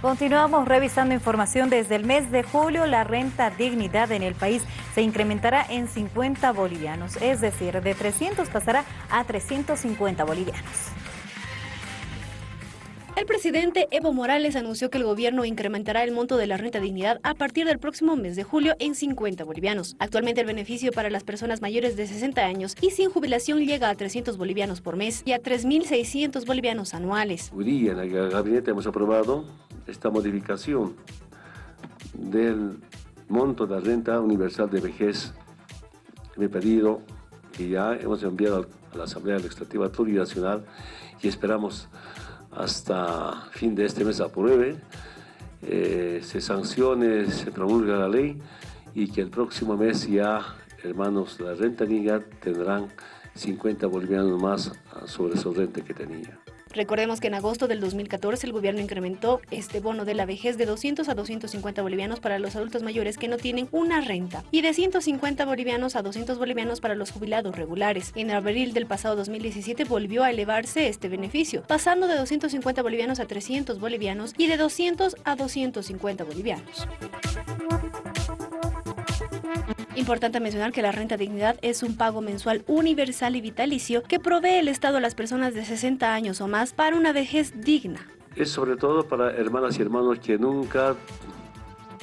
Continuamos revisando información. Desde el mes de julio, la renta dignidad en el país se incrementará en 50 bolivianos, es decir, de 300 pasará a 350 bolivianos. El presidente Evo Morales anunció que el gobierno incrementará el monto de la renta dignidad a partir del próximo mes de julio en 50 bolivianos. Actualmente el beneficio para las personas mayores de 60 años y sin jubilación llega a 300 bolivianos por mes y a 3.600 bolivianos anuales. Hoy día en el gabinete hemos aprobado esta modificación del monto de la renta universal de vejez. Me he pedido que ya hemos enviado a la Asamblea Legislativa Plurinacional y esperamos hasta fin de este mes apruebe, eh, se sancione, se promulga la ley y que el próximo mes ya, hermanos, la renta niña tendrán 50 bolivianos más sobre su renta que tenía. Recordemos que en agosto del 2014 el gobierno incrementó este bono de la vejez de 200 a 250 bolivianos para los adultos mayores que no tienen una renta y de 150 bolivianos a 200 bolivianos para los jubilados regulares. En abril del pasado 2017 volvió a elevarse este beneficio, pasando de 250 bolivianos a 300 bolivianos y de 200 a 250 bolivianos. Importante mencionar que la renta dignidad es un pago mensual universal y vitalicio que provee el Estado a las personas de 60 años o más para una vejez digna. Es sobre todo para hermanas y hermanos que nunca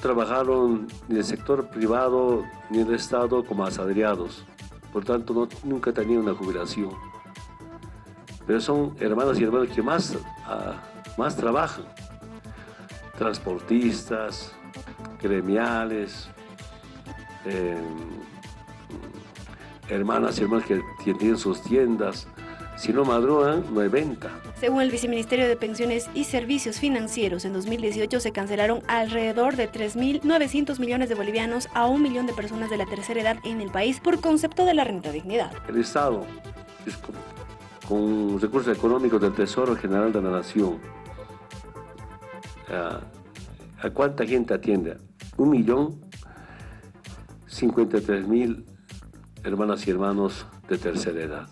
trabajaron ni en el sector privado ni en el Estado como asalariados. Por tanto, no, nunca tenían una jubilación. Pero son hermanas y hermanos que más, ah, más trabajan. Transportistas, gremiales, eh, hermanas y hermanos que tienen sus tiendas. Si no madrugan, no hay venta. Según el Viceministerio de Pensiones y Servicios Financieros, en 2018 se cancelaron alrededor de 3.900 millones de bolivianos a un millón de personas de la tercera edad en el país por concepto de la renta dignidad. El Estado, con, recursos económicos del Tesoro General de la Nación, ¿a, cuánta gente atiende? Un millón 53 mil hermanas y hermanos de tercera edad.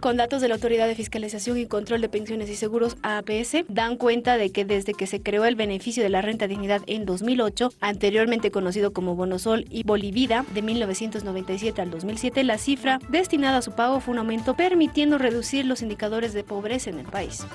Con datos de la Autoridad de Fiscalización y Control de Pensiones y Seguros APS, dan cuenta de que desde que se creó el beneficio de la renta dignidad en 2008, anteriormente conocido como Bonosol y Bolivida, de 1997 al 2007, la cifra destinada a su pago fue un aumento permitiendo reducir los indicadores de pobreza en el país.